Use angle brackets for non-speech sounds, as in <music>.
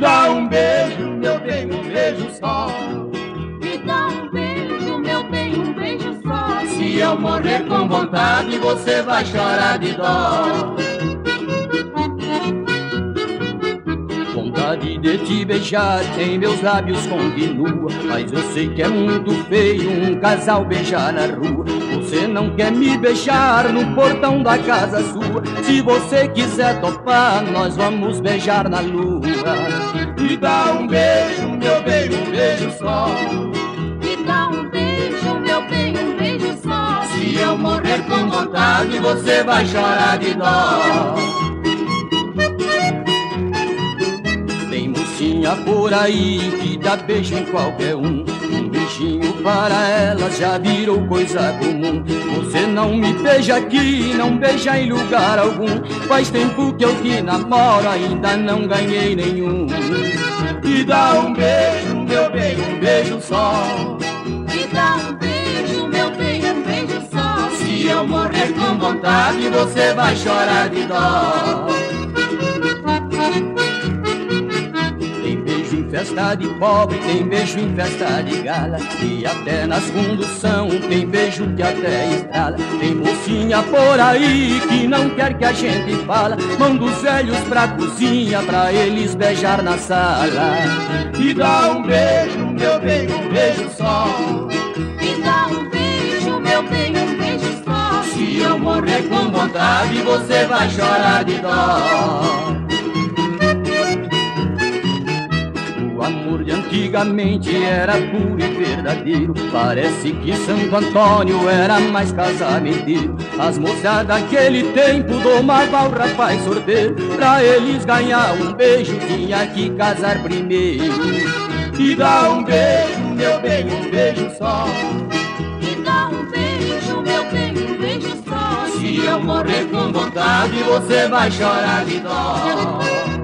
Dá um beijo, meu bem, um beijo só. Me dá um beijo, meu bem, um beijo só. Se eu morrer com vontade, você vai chorar de dó. Vontade de te beijar. Em meus lábios continua Mas eu sei que é muito feio um casal beijar na rua. Você não quer me beijar no portão da casa sua. Se você quiser topar, nós vamos beijar na lua. Me dá um beijo, meu bem, um beijo só. Me dá um beijo, meu bem, um beijo só. Se eu morrer com vontade, você vai chorar de dó por aí que dá beijo em qualquer um. Um beijinho para elas já virou coisa comum. Você não me beija aqui, não beija em lugar algum. Faz tempo que eu te namoro, ainda não ganhei nenhum. Me dá um beijo, meu bem, um beijo só. Me dá um beijo, meu bem, um beijo só. Se eu morrer com vontade, você vai chorar de dó. Festa de pobre, tem beijo em festa de gala. E até nas condução tem beijo que até estrala. Tem mocinha por aí que não quer que a gente fala. Manda os velhos pra cozinha pra eles beijar na sala. Me dá um beijo, meu bem, um beijo só. Me dá um beijo, meu bem, um beijo só. Se eu morrer com vontade, você vai chorar de dó. Antigamente era puro e verdadeiro. Parece que Santo Antônio era mais casamenteiro. As moças daquele tempo domavam o rapaz sorteiro. Pra eles ganhar um beijo, tinha que casar primeiro. E dá um beijo, meu bem, um beijo só. E dá um beijo, meu bem, um beijo só. Se eu morrer com vontade, você vai chorar de dó. <laughs>